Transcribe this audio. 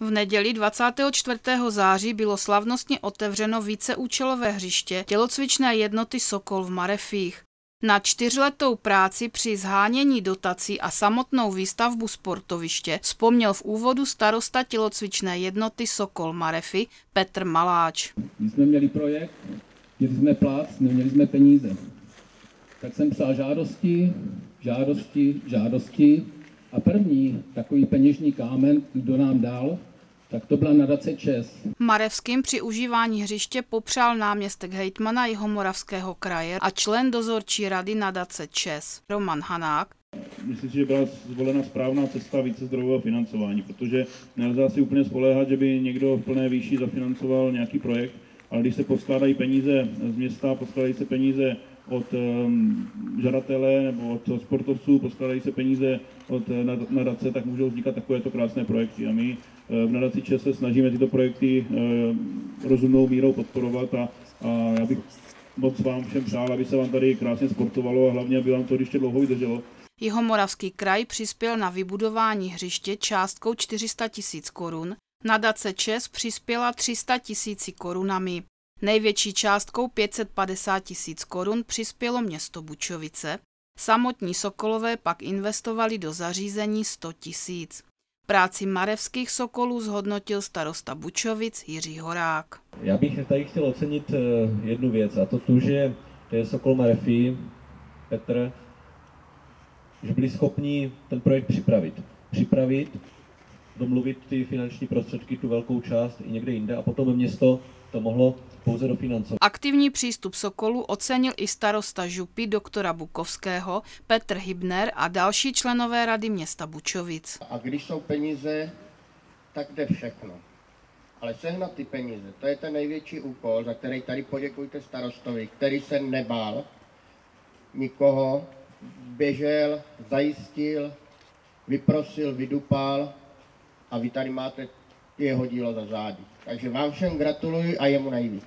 V neděli 24. září bylo slavnostně otevřeno víceúčelové hřiště tělocvičné jednoty Sokol v Marefích. Na čtyřletou práci při zhánění dotací a samotnou výstavbu sportoviště vzpomněl v úvodu starosta tělocvičné jednoty Sokol Marefy Petr Maláč. My jsme měli projekt, měli jsme plác, neměli jsme peníze. Tak jsem psal žádosti, žádosti, žádosti a první takový peněžní kámen, kdo nám dal, tak to byla nadace ČES. Marevským při užívání hřiště popřál náměstek hejtmana Jihomoravského kraje a člen dozorčí rady nadace ČES Roman Hanák. Myslím si, že byla zvolena správná cesta více zdrojového financování, protože nelze asi úplně spoléhat, že by někdo v plné výši zafinancoval nějaký projekt, ale když se poskládají peníze z města, poskládají se peníze od um, žadatele nebo od sportovců, poskládají se peníze od eh, nadace, tak můžou vznikat takovéto krásné projekty. A my eh, v nadaci ČES se snažíme tyto projekty uh, rozumnou mírou podporovat a, a já bych moc vám všem přál, aby se vám tady krásně sportovalo a hlavně, aby vám to ještě dlouho vydrželo. Jihomoravský kraj přispěl na vybudování hřiště částkou 400 tisíc korun, nadace ČES přispěla 300 tisíci korunami. Největší částkou 550 tisíc korun přispělo město Bučovice, samotní Sokolové pak investovali do zařízení 100 tisíc. Práci marevských sokolů zhodnotil starosta Bučovic Jiří Horák. Já bych tady chtěl ocenit eh, jednu věc a to tu, že Sokol Marefy, Petr, že byli schopni ten projekt připravit. Připravit, domluvit ty finanční prostředky, tu velkou část i někde jinde a potom město to mohlo pouze dofinancovat. Aktivní přístup Sokolu ocenil i starosta Župy doktora Bukovského, Petr Hybner a další členové rady města Bučovic. A když jsou peníze, tak jde všechno. Ale sehnat ty peníze, to je ten největší úkol, za který tady poděkujte starostovi, který se nebál nikoho, běžel, zajistil, vyprosil, vydupal a vy tady máte jeho dílo za zády. Takže vám všem gratuluji a jemu nejvíc.